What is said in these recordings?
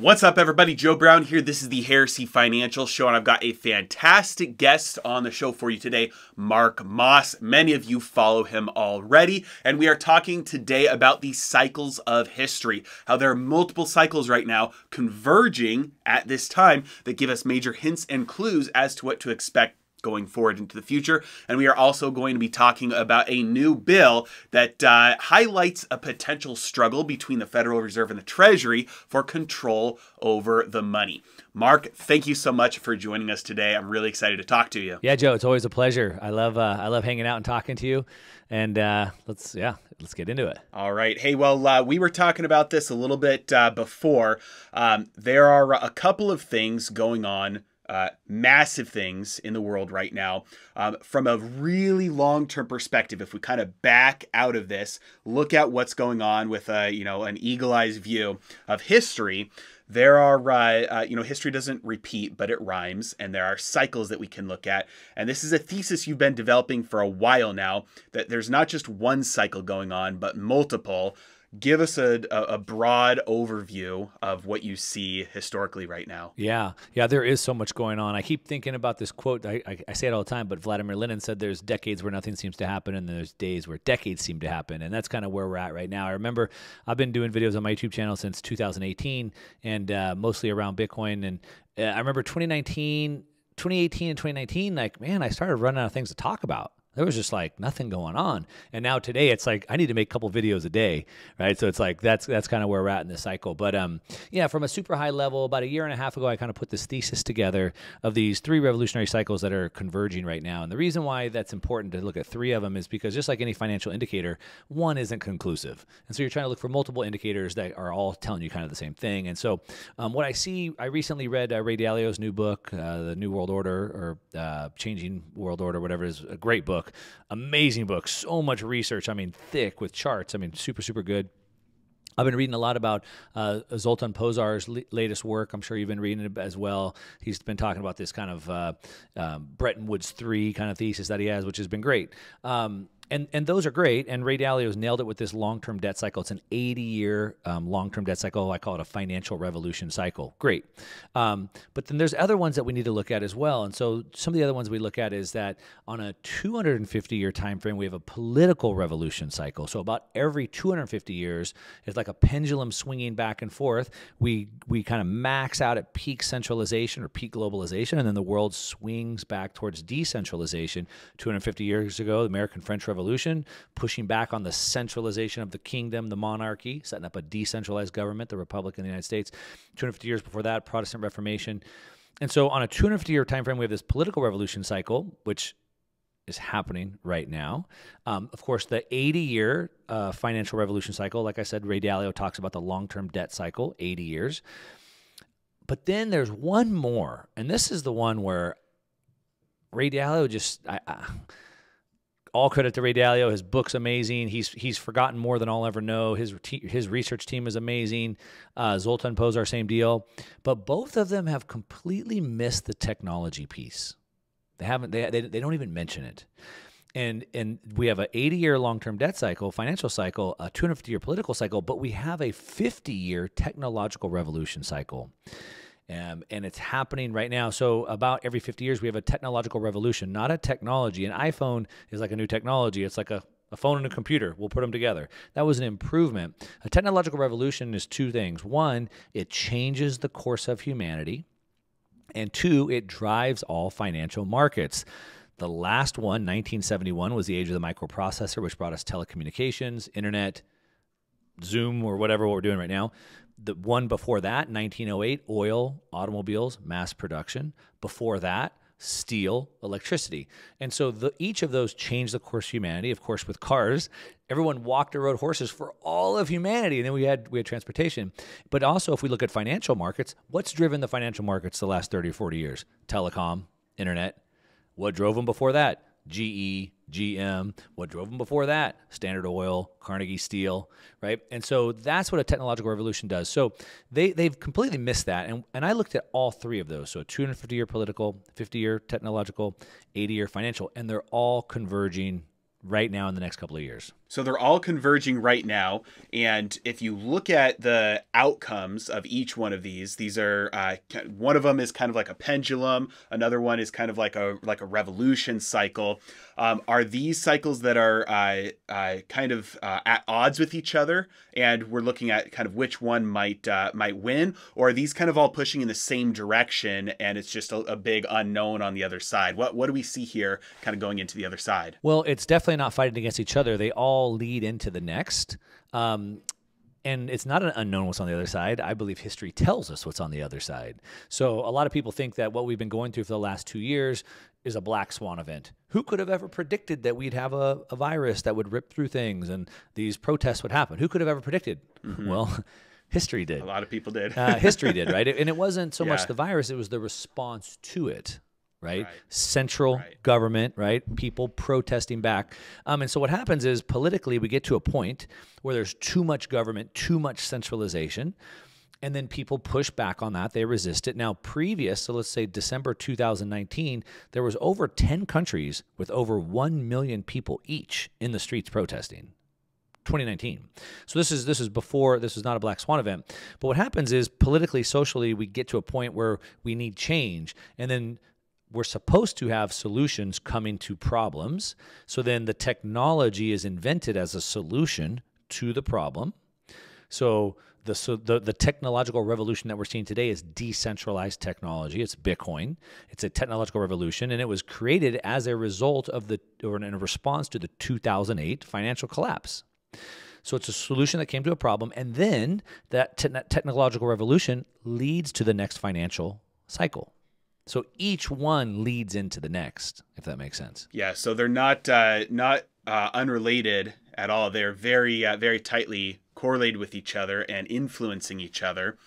What's up, everybody? Joe Brown here. This is the Heresy Financial Show, and I've got a fantastic guest on the show for you today, Mark Moss. Many of you follow him already, and we are talking today about the cycles of history, how there are multiple cycles right now converging at this time that give us major hints and clues as to what to expect going forward into the future. And we are also going to be talking about a new bill that uh, highlights a potential struggle between the Federal Reserve and the Treasury for control over the money. Mark, thank you so much for joining us today. I'm really excited to talk to you. Yeah, Joe, it's always a pleasure. I love uh, I love hanging out and talking to you. And uh, let's yeah, let's get into it. All right. Hey, well, uh, we were talking about this a little bit uh, before. Um, there are a couple of things going on uh, massive things in the world right now. Um, from a really long term perspective, if we kind of back out of this, look at what's going on with a you know an eagle eyes view of history. There are, uh, uh, you know, history doesn't repeat, but it rhymes, and there are cycles that we can look at. And this is a thesis you've been developing for a while now that there's not just one cycle going on, but multiple give us a, a broad overview of what you see historically right now. Yeah, yeah, there is so much going on. I keep thinking about this quote. I, I, I, say it all the time, but Vladimir Lenin said there's decades where nothing seems to happen, and there's days where decades seem to happen, and that's kind of where we're at right now. I remember I've been doing videos on my YouTube channel since 2018, and uh, mostly around Bitcoin. And uh, I remember 2019. 2018 and 2019, like, man, I started running out of things to talk about there was just like nothing going on. And now today it's like i need to make a couple videos a day right? So it's like that's that's kind of where we're at in this cycle. But um yeah from a super high level about a year and a half ago i kind of put this thesis together of these three revolutionary cycles that are converging right now. And the reason why that's important to look at three of them is because just like any financial indicator one isn't conclusive. And so you're trying to look for multiple indicators that are all telling you kind of the same thing. And so um, what i see i recently read uh, ray dalio's new book uh, the new world order or uh, changing world order whatever is a great book book. Amazing book. So much research. I mean, thick with charts. I mean, super, super good. I've been reading a lot about uh, Zoltan Pozsar's latest work. I'm sure you've been reading it as well. He's been talking about this kind of uh, um, Bretton Woods 3 kind of thesis that he has, which has been great. Um, and and those are great. And Ray Dalio's nailed it with this long term debt cycle. It's an 80 year um, long term debt cycle. I call it a financial revolution cycle. Great. Um, but then there's other ones that we need to look at as well. And so some of the other ones we look at is that on a 250 year time frame, we have a political revolution cycle. So about every 250 years, it's like a pendulum swinging back and forth. We we kind of max out at peak centralization or peak globalization, and then the world swings back towards decentralization. 250 years ago, the American French Revolution Revolution, pushing back on the centralization of the kingdom, the monarchy, setting up a decentralized government, the Republic in the United States. 250 years before that, Protestant Reformation. And so, on a 250 year time frame, we have this political revolution cycle, which is happening right now. Um, of course, the 80 year uh, financial revolution cycle, like I said, Ray Dalio talks about the long term debt cycle, 80 years. But then there's one more, and this is the one where Ray Dalio just. I, I, all credit to Ray Dalio. His book's amazing. He's he's forgotten more than I'll ever know. His his research team is amazing. Uh, Zoltan Pozsar, same deal. But both of them have completely missed the technology piece. They haven't. They they, they don't even mention it. And and we have an 80 year long term debt cycle, financial cycle, a 250 year political cycle, but we have a 50 year technological revolution cycle. Um, and it's happening right now. So, about every 50 years, we have a technological revolution, not a technology. An iPhone is like a new technology, it's like a, a phone and a computer. We'll put them together. That was an improvement. A technological revolution is two things one, it changes the course of humanity, and two, it drives all financial markets. The last one, 1971, was the age of the microprocessor, which brought us telecommunications, internet, Zoom, or whatever what we're doing right now. The one before that, 1908, oil, automobiles, mass production. Before that, steel, electricity. And so the, each of those changed the course of humanity. Of course, with cars, everyone walked or rode horses for all of humanity. And then we had we had transportation. But also if we look at financial markets, what's driven the financial markets the last 30 or 40 years? Telecom, internet. What drove them before that? GE, GM. What drove them before that? Standard Oil, Carnegie Steel, right? And so that's what a technological revolution does. So they, they've completely missed that. And, and I looked at all three of those. So 250 year political, 50 year technological, 80 year financial, and they're all converging right now in the next couple of years. So they're all converging right now. And if you look at the outcomes of each one of these, these are uh, one of them is kind of like a pendulum. Another one is kind of like a like a revolution cycle. Um, are these cycles that are uh, uh, kind of uh, at odds with each other, and we're looking at kind of which one might uh, might win, or are these kind of all pushing in the same direction, and it's just a, a big unknown on the other side? What what do we see here, kind of going into the other side? Well, it's definitely not fighting against each other. They all lead into the next. Um, and it's not an unknown what's on the other side. I believe history tells us what's on the other side. So a lot of people think that what we've been going through for the last two years is a black swan event. Who could have ever predicted that we'd have a, a virus that would rip through things and these protests would happen? Who could have ever predicted? Mm-hmm. Well, history did. A lot of people did. uh, history did, right? And it wasn't so yeah. much the virus; it was the response to it right? right. Central right. government, right? People protesting back. Um, and so what happens is politically, we get to a point where there's too much government, too much centralization. And then people push back on that. They resist it. Now, previous, so let's say December 2019, there was over 10 countries with over 1 million people each in the streets protesting. 2019. So this is this is before this is not a black swan event. But what happens is politically, socially, we get to a point where we need change, and then we're supposed to have solutions coming to problems. So then the technology is invented as a solution to the problem. So the so the, the technological revolution that we're seeing today is decentralized technology. It's Bitcoin. It's a technological revolution, and it was created as a result of the or in response to the 2008 financial collapse. So it's a solution that came to a problem, and then that te- technological revolution leads to the next financial cycle. So each one leads into the next, if that makes sense. Yeah. So they're not uh, not uh, unrelated at all. They're very uh, very tightly correlated with each other and influencing each other.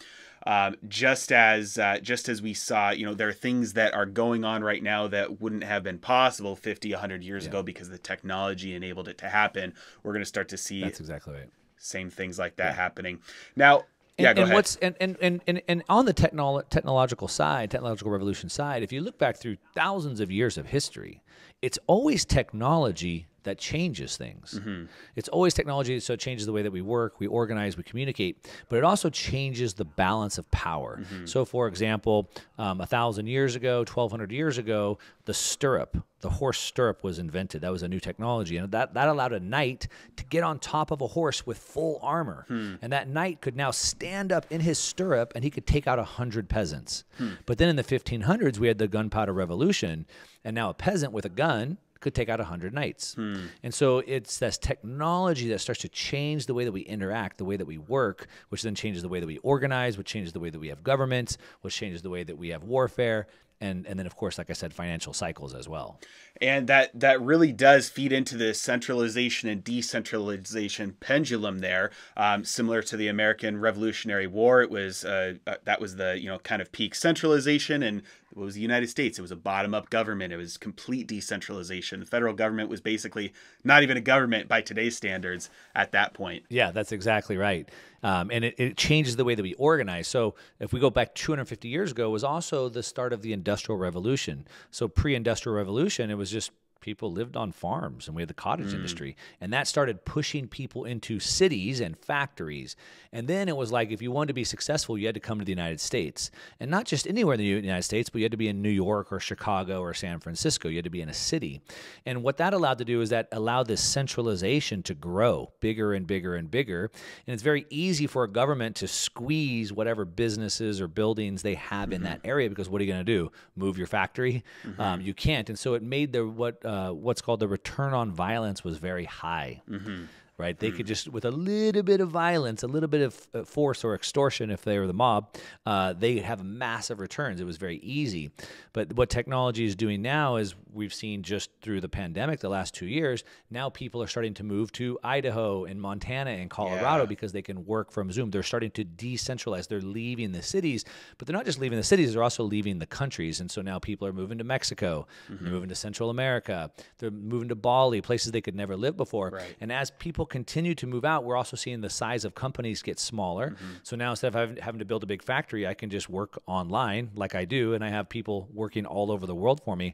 Um, just as uh, just as we saw, you know, there are things that are going on right now that wouldn't have been possible 50, 100 years yeah. ago because the technology enabled it to happen. We're going to start to see that's exactly right. Same things like that yeah. happening now. And, yeah, go and ahead. what's and, and, and, and, on the technolo- technological side, technological revolution side, if you look back through thousands of years of history, it's always technology that changes things. Mm-hmm. It's always technology, so it changes the way that we work, we organize, we communicate, but it also changes the balance of power. Mm-hmm. So, for example, um, a thousand years ago, twelve hundred years ago, the stirrup, the horse stirrup, was invented. That was a new technology, and that that allowed a knight to get on top of a horse with full armor, hmm. and that knight could now stand up in his stirrup, and he could take out a hundred peasants. Hmm. But then in the 1500s, we had the gunpowder revolution, and now a peasant with a gun could take out 100 knights. Hmm. And so it's this technology that starts to change the way that we interact, the way that we work, which then changes the way that we organize, which changes the way that we have governments, which changes the way that we have warfare. And, and then of course like i said financial cycles as well and that that really does feed into the centralization and decentralization pendulum there um, similar to the american revolutionary war it was uh, uh, that was the you know kind of peak centralization and it was the United States. It was a bottom up government. It was complete decentralization. The federal government was basically not even a government by today's standards at that point. Yeah, that's exactly right. Um, and it, it, changes the way that we organize. So if we go back 250 years ago, it was also the start of the Industrial Revolution. So pre-Industrial Revolution, it was just people lived on farms and we had the cottage mm. industry. And that started pushing people into cities and factories. And then it was like if you wanted to be successful you had to come to the united states. And not just anywhere in the united states but you had to be in new york or chicago or san francisco. You had to be in a city. And what that allowed to do is that allowed this centralization to grow bigger and bigger and bigger. And it's very easy for a government to squeeze whatever businesses or buildings they have mm-hmm. in that area because what are you going to do? Move your factory? Mm-hmm. um, you can't. And so it made the what uh, uh, what's called the return on violence was very high. Mm-hmm right? They mm. could just, with a little bit of violence, a little bit of uh, force or extortion, if they were the mob, uh, they have massive returns. It was very easy. But what technology is doing now is we've seen just through the pandemic the last two years, now people are starting to move to Idaho and Montana and Colorado yeah. because they can work from Zoom. They're starting to decentralize. They're leaving the cities, but they're not just leaving the cities, they're also leaving the countries. And so now people are moving to Mexico, mm-hmm. they're moving to Central America, they're moving to Bali, places they could never live before. Right. And as people continue to move out, we're also seeing the size of companies get smaller. Mm-hmm. So now instead of having to build a big factory, I can just work online like I do, and I have people working all over the world for me.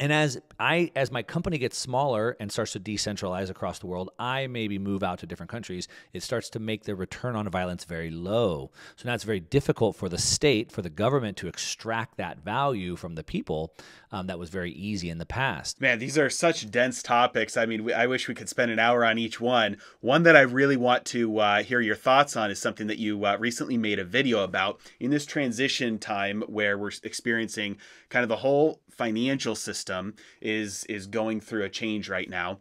And as I as my company gets smaller and starts to decentralize across the world, I maybe move out to different countries. It starts to make the return on violence very low. So now it's very difficult for the state, for the government to extract that value from the people. Um, that was very easy in the past. Man, these are such dense topics. I mean, I wish we could spend an hour on each one. One that I really want to uh, hear your thoughts on is something that you uh, recently made a video about in this transition time where we're experiencing kind of the whole financial system is is going through a change right now.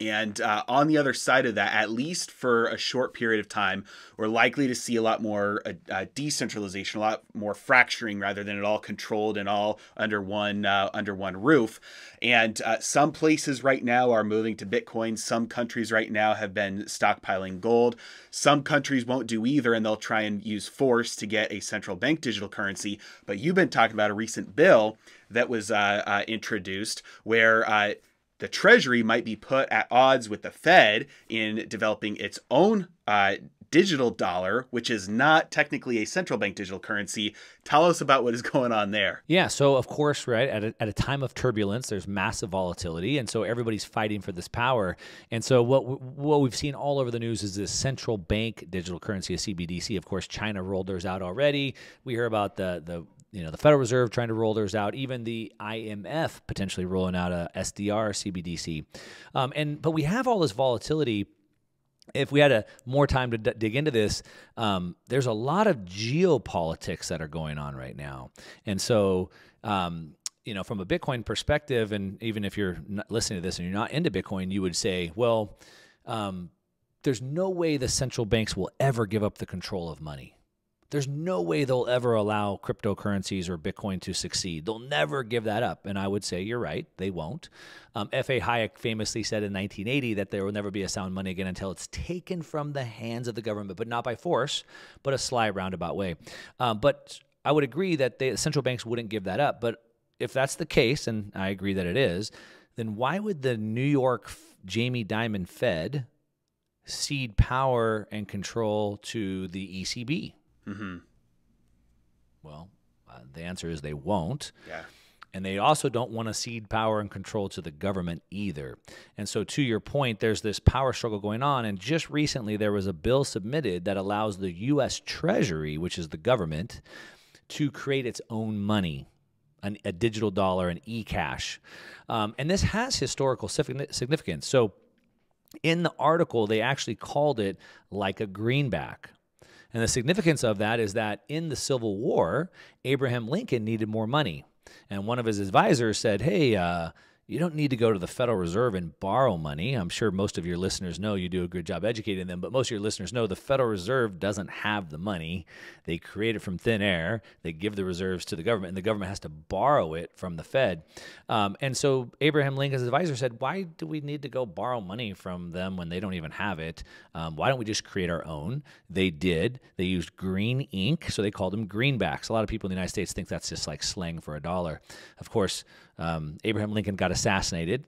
And uh, on the other side of that, at least for a short period of time, we're likely to see a lot more uh, uh, decentralization, a lot more fracturing, rather than it all controlled and all under one uh, under one roof. And uh, some places right now are moving to Bitcoin. Some countries right now have been stockpiling gold. Some countries won't do either, and they'll try and use force to get a central bank digital currency. But you've been talking about a recent bill that was uh, introduced where the Treasury might be put at odds with the Fed in developing its own uh, digital dollar, which is not technically a central bank digital currency. Tell us about what is going on there. Yeah. So, of course, right, at a, at a time of turbulence, there's massive volatility. And so everybody's fighting for this power. And so, what, what we've seen all over the news is this central bank digital currency, a CBDC. Of course, China rolled theirs out already. We hear about the, the you know the Federal Reserve trying to roll theirs out, even the IMF potentially rolling out a SDR CBDC, um, and but we have all this volatility. If we had a more time to d- dig into this, um, there's a lot of geopolitics that are going on right now, and so. Um, you know, from a Bitcoin perspective, and even if you're listening to this and you're not into Bitcoin, you would say, well, um, there's no way the central banks will ever give up the control of money there's no way they'll ever allow cryptocurrencies or Bitcoin to succeed. They'll never give that up. And I would say you're right, they won't. Um, F.A. Hayek famously said in 1980 that there will never be a sound money again until it's taken from the hands of the government, but not by force, but a sly roundabout way. Um, but I would agree that the central banks wouldn't give that up. But if that's the case, and I agree that it is, then why would the New York Jamie Dimon Fed cede power and control to the ECB? Mm-hmm. Well, uh, the answer is they won't. Yeah. And they also don't want to cede power and control to the government either. And so, to your point, there's this power struggle going on. And just recently, there was a bill submitted that allows the U.S. Treasury, which is the government, to create its own money, an, a digital dollar, an e cash. Um, and this has historical significance. So, in the article, they actually called it like a greenback and the significance of that is that in the Civil War, Abraham Lincoln needed more money. And one of his advisors said, Hey, uh, you don't need to go to the Federal Reserve and borrow money. I'm sure most of your listeners know you do a good job educating them, but most of your listeners know the Federal Reserve doesn't have the money. They create it from thin air. They give the reserves to the government, and the government has to borrow it from the Fed. Um, and so Abraham Lincoln's advisor said, Why do we need to go borrow money from them when they don't even have it? Um, why don't we just create our own? They did. They used green ink, so they called them greenbacks. A lot of people in the United States think that's just like slang for a dollar. Of course, um, Abraham Lincoln got assassinated.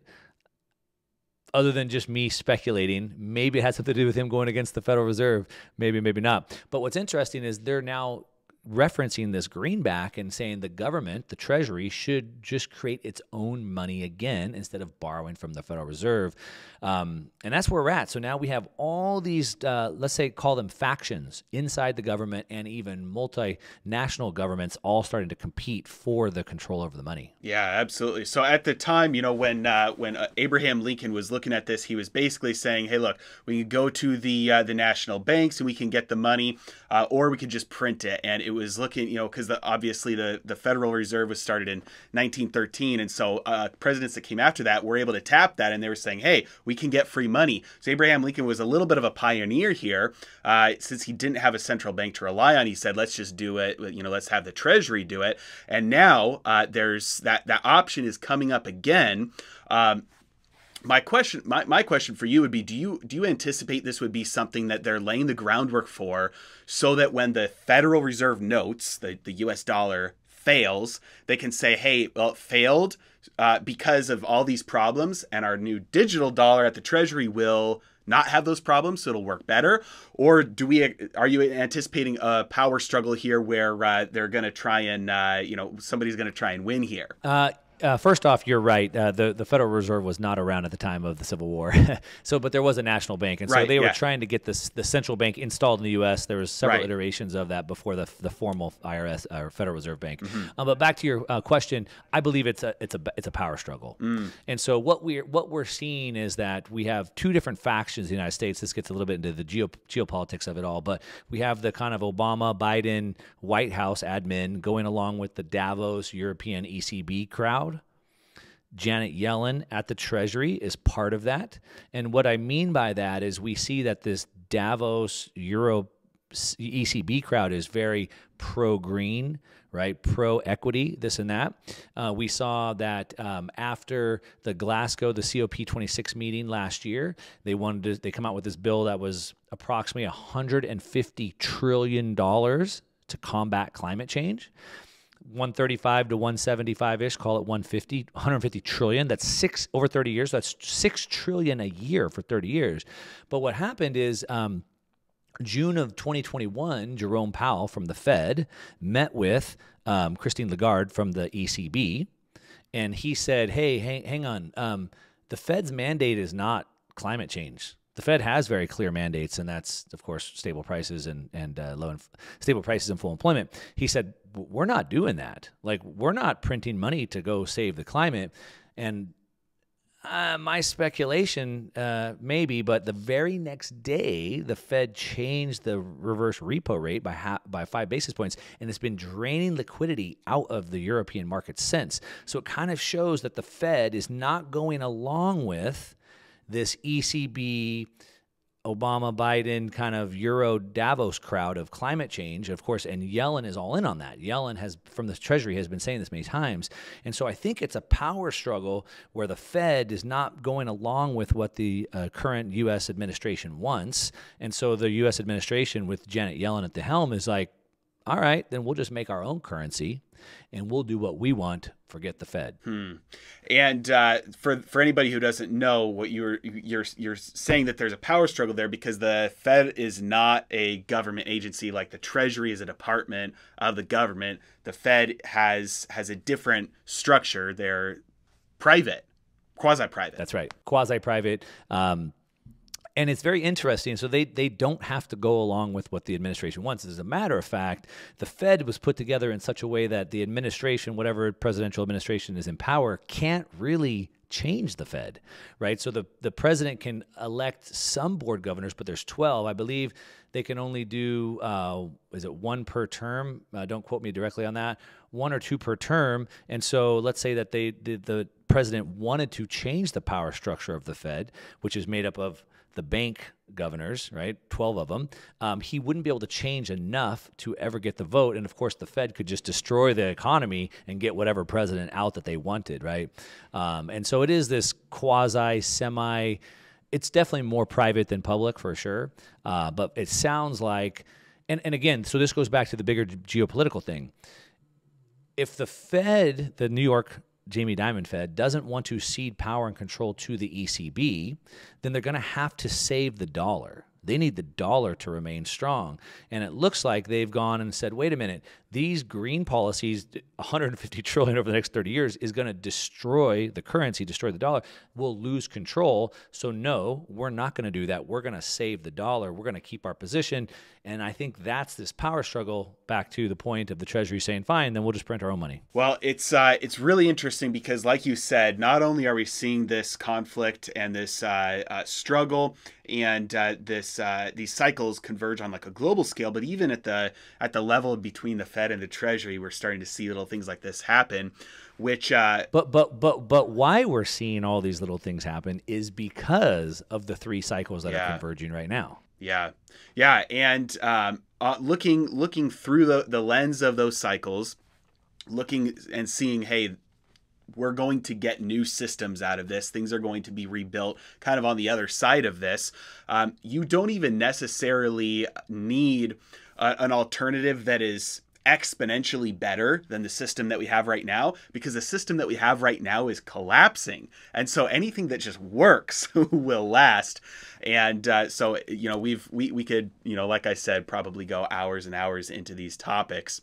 Other than just me speculating, maybe it had something to do with him going against the Federal Reserve. Maybe, maybe not. But what's interesting is they're now referencing this greenback and saying the government, the Treasury, should just create its own money again instead of borrowing from the Federal Reserve. Um, and that's where we're at. So now we have all these, uh, let's say, call them factions inside the government and even multinational governments all starting to compete for the control over the money. Yeah, absolutely. So at the time, you know, when uh, when uh, Abraham Lincoln was looking at this, he was basically saying, "Hey, look, we can go to the uh, the national banks and we can get the money, uh, or we can just print it." And it was looking, you know, because obviously the the Federal Reserve was started in 1913, and so uh, presidents that came after that were able to tap that, and they were saying, "Hey, we can get free money. So Abraham Lincoln was a little bit of a pioneer here, uh, since he didn't have a central bank to rely on. He said, "Let's just do it. You know, let's have the Treasury do it." And now uh, there's that that option is coming up again. Um, my question my, my question for you would be do you do you anticipate this would be something that they're laying the groundwork for so that when the federal reserve notes the, the us dollar fails they can say hey well it failed uh, because of all these problems, and our new digital dollar at the Treasury will not have those problems, so it'll work better? Or do we are you anticipating a power struggle here where uh, they're going to try and uh, you know somebody's going to try and win here? Uh, uh, first off, you're right. Uh, the the Federal Reserve was not around at the time of the Civil War, so but there was a national bank, and so Right, they were trying to get this the central bank installed in the U.S. There was several Right. iterations of that before the the formal IRS or Federal Reserve Bank. Mm-hmm. Uh, but back to your uh, question, I believe it's a it's a it's a power struggle, Mm. and so what we're what we're seeing is that we have two different factions in the United States. This gets a little bit into the geo, geopolitics of it all, but we have the kind of Obama Biden White House admin going along with the Davos European ECB crowd. Janet Yellen at the Treasury is part of that. And what I mean by that is we see that this Davos Euro ECB crowd is very pro green, right? Pro equity, this and that. Uh, we saw that um, after the Glasgow, the COP26 meeting last year, they wanted to, they come out with this bill that was approximately 150 trillion dollars to combat climate change. 135 to 175 ish call it 150 150 trillion that's six over 30 years that's 6 trillion a year for 30 years but what happened is um, June of 2021, Jerome Powell from the Fed met with um, Christine Lagarde from the ECB, and he said, "Hey, hang, hang on. Um, the Fed's mandate is not climate change. The Fed has very clear mandates, and that's, of course, stable prices and and uh, low inf- stable prices and full employment." He said, "We're not doing that. Like, we're not printing money to go save the climate." And uh, my speculation, uh, maybe, but the very next day, the Fed changed the reverse repo rate by ha- by five basis points, and it's been draining liquidity out of the European market since. So it kind of shows that the Fed is not going along with this ECB. Obama, Biden, kind of Euro Davos crowd of climate change, of course, and Yellen is all in on that. Yellen has, from the Treasury, has been saying this many times, and so I think it's a power struggle where the Fed is not going along with what the uh, current U.S. administration wants, and so the U.S. administration with Janet Yellen at the helm is like, all right, then we'll just make our own currency, and we'll do what we want. Forget the Fed. And uh, for for anybody who doesn't know what you're you're you're saying that there's a power struggle there because the Fed is not a government agency like the Treasury is a department of the government. The Fed has has a different structure. They're private, quasi private. That's right. Quasi private. Um, and it's very interesting. So they, they don't have to go along with what the administration wants. As a matter of fact, the Fed was put together in such a way that the administration, whatever presidential administration is in power, can't really change the Fed, right? So the, the president can elect some board governors, but there's 12. I believe they can only do, uh, is it one per term? Uh, don't quote me directly on that. One or two per term. And so let's say that they the, the president wanted to change the power structure of the Fed, which is made up of the bank governors, right? 12 of them. Um, he wouldn't be able to change enough to ever get the vote. And of course, the Fed could just destroy the economy and get whatever president out that they wanted, right? Um, and so it is this quasi, semi, it's definitely more private than public for sure. Uh, but it sounds like, and, and again, so this goes back to the bigger geopolitical thing. If the Fed, the New York Jamie Dimon Fed doesn't want to cede power and control to the ECB, then they're going to have to save the dollar. They need the dollar to remain strong. And it looks like they've gone and said, wait a minute, these green policies, 150 trillion over the next 30 years, is going to destroy the currency, destroy the dollar. We'll lose control. So, no, we're not going to do that. We're going to save the dollar. We're going to keep our position. And I think that's this power struggle back to the point of the Treasury saying, fine, then we'll just print our own money. Well, it's uh, it's really interesting because, like you said, not only are we seeing this conflict and this uh, uh, struggle and uh, this uh, these cycles converge on like a global scale, but even at the at the level between the Fed and the Treasury, we're starting to see little things like this happen. Which, uh, But but but but why we're seeing all these little things happen is because of the three cycles that Yeah. are converging right now. Yeah, yeah, and um, uh, looking looking through the the lens of those cycles, looking and seeing, hey, we're going to get new systems out of this. Things are going to be rebuilt, kind of on the other side of this. Um, you don't even necessarily need a, an alternative that is exponentially better than the system that we have right now because the system that we have right now is collapsing. And so anything that just works will last. And uh, so you know we've we, we could you know like i said probably go hours and hours into these topics.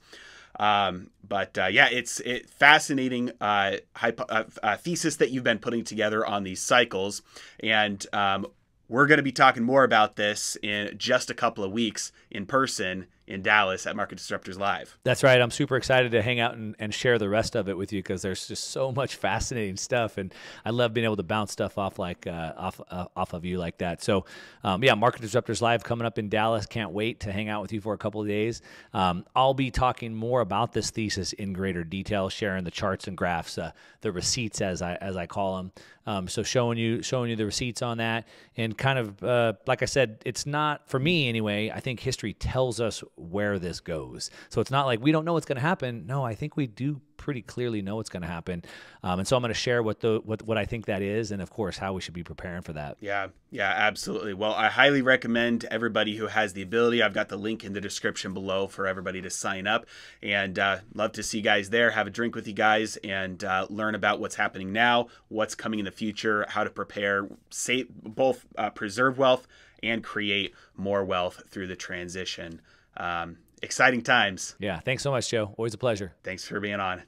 Um, but uh, yeah, it's it fascinating uh, hypo- uh, uh, thesis that you've been putting together on these cycles, and um, we're going to be talking more about this in just a couple of weeks in person in Dallas at Market Disruptors Live. That's right. I'm super excited to hang out and, and share the rest of it with you because there's just so much fascinating stuff, and I love being able to bounce stuff off like uh, off uh, off of you like that. So, um, yeah, Market Disruptors Live coming up in Dallas. Can't wait to hang out with you for a couple of days. Um, I'll be talking more about this thesis in greater detail, sharing the charts and graphs, uh, the receipts as I as I call them. Um, so showing you showing you the receipts on that, and kind of uh, like I said, it's not for me anyway. I think history tells us where this goes. So it's not like we don't know what's going to happen. No, I think we do pretty clearly know what's going to happen. Um, and so I'm going to share what the what what I think that is, and of course how we should be preparing for that. Yeah, yeah, absolutely. Well, I highly recommend everybody who has the ability. I've got the link in the description below for everybody to sign up, and uh, love to see you guys there. Have a drink with you guys and uh, learn about what's happening now, what's coming in the future, how to prepare, save, both uh, preserve wealth and create more wealth through the transition. Um, exciting times. Yeah. Thanks so much, Joe. Always a pleasure. Thanks for being on.